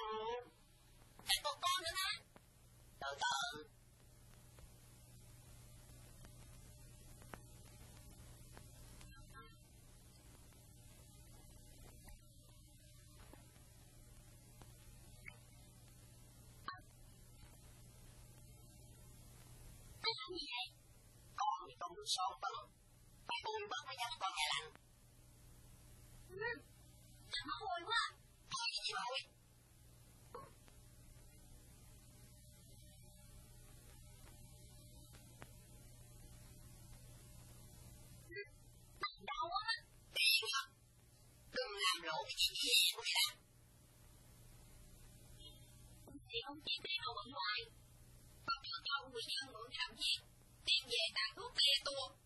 Ừ. Lại con nữa đó. Từ từ. Anh làm gì vậy? Con thì son. Phải bùi bớt mới dám con nghe lạnh. Ừ. Anh nó hôi quá. Thôi cái gì mà nhân mượn làm gì? Tiền về tặng thuốc lia tua.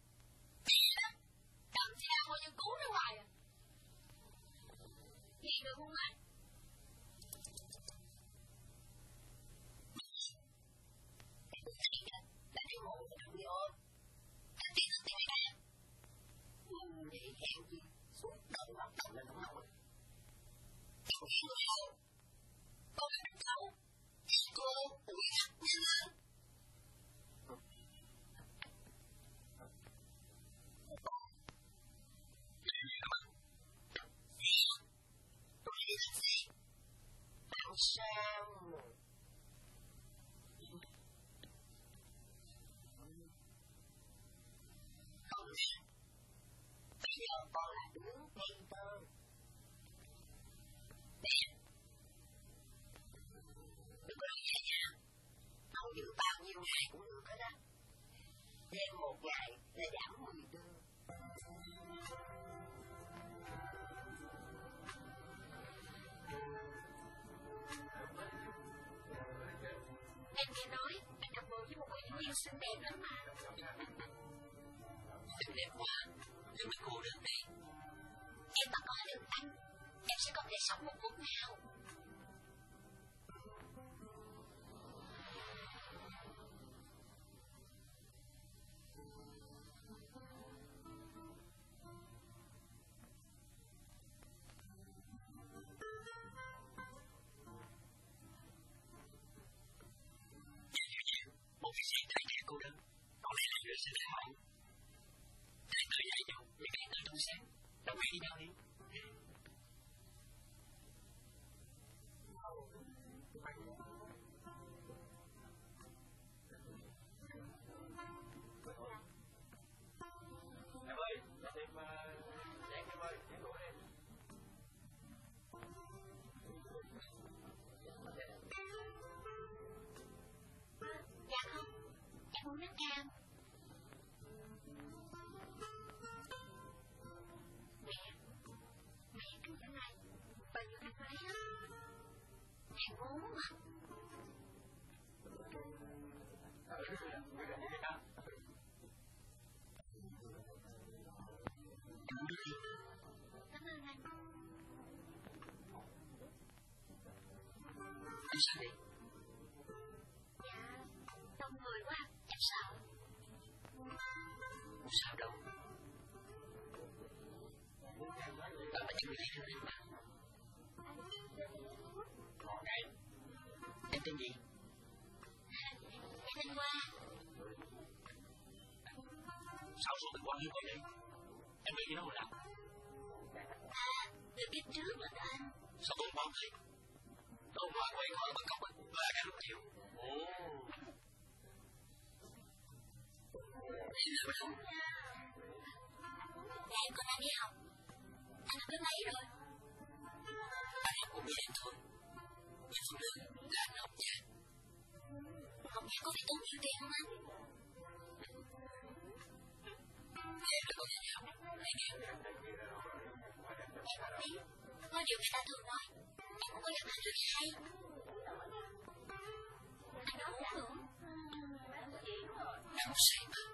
Tiền đứa ngây. Nè. Đừng có nói nha. Không giữ bao nhiêu ngày cũng được hết á. Thêm một ngày là giảm mười đô. Em nghe nói anh gặp bồ với một cô giáo viên xinh đẹp lắm mà. Xinh đẹp quá, nhưng mà cô đơn đi sẽ không thể sống một phút nào. một cái gì thay thế cô đơn còn là người sẽ lãng mạn hai người dạy nhau những cái người trong sáng đồng ý nhau đi. Anh sao đi? dạ đông người quá em sợ Không sao đâu. Mà chuẩn bị đi theo em mà. Còn em, em tên gì? em anh qua Sao số mình quan như vậy đây? Em đi đâu mà làm? à được biết trước là anh Sao không báo vậy? Đâu mà quay khỏi bằng cọc và cả lúc chiều. Ồ, Em hiểu còn đang đi học Anh học lớp mấy rồi anh học cũng như em thôi. Nhưng phần lớn là anh học nhà. Học nhà có phải tốn nhiều tiền không anh Em là con nhà học hay nghe Em không biết Có điều người ta thường nói Em không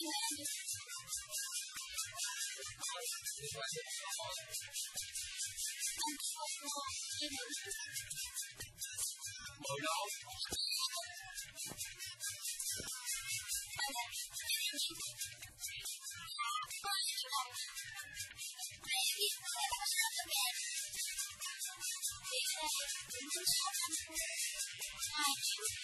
đâu? Làm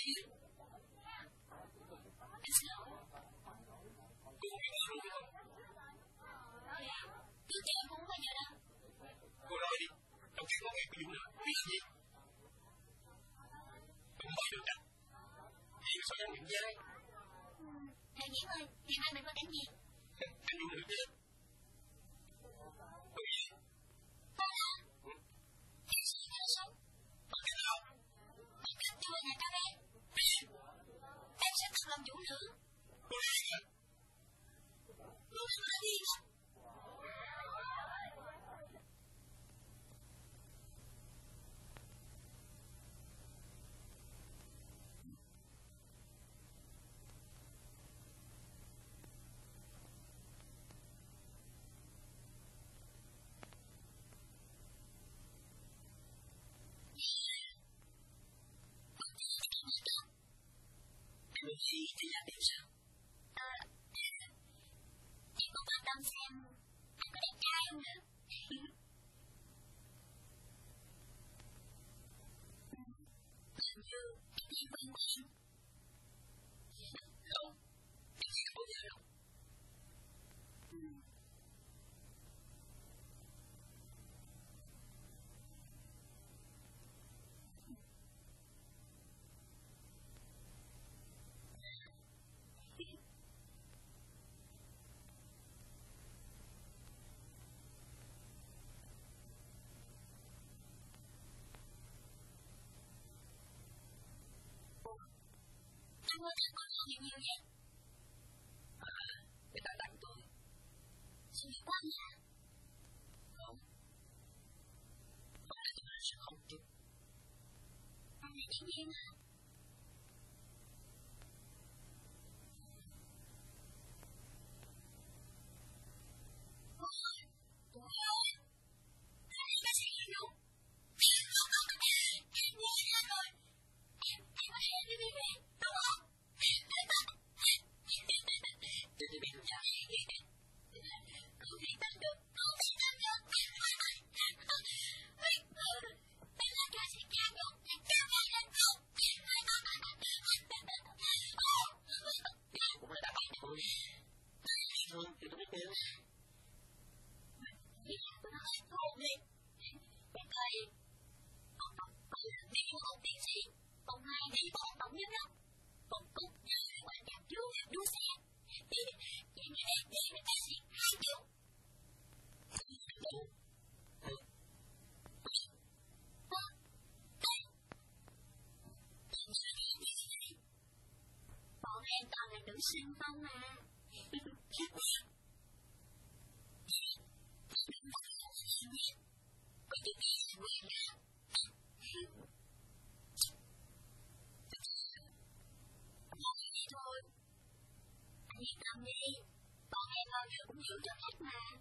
Phải đúng gì? Cô nói đi. Trong khi có nghe cái vụ nào, biết gì? Không hỏi được chắc. Vì sao em nhận dai? Thầy Nhiễm ơi, ngày mai mình có đánh gì? Anh dùng được chứ? Em sẽ tập làm chủ nữ. Cô nói gì hả? Cô đừng nói gì hết. Anh muốn Anh ơi, anh có cho nhiều nhiều vậy? À, người ta tặng tôi. Suy nghĩ quá nhỉ? Không. Không lẽ tôi sẽ không chứ? Anh là diễn viên hả? Vậy người ta sẽ hai triệu Bọn em toàn là nữ sinh không mà Có chữ kia là quen đó thôi. Anh yên tâm đi. Bọn em bao giờ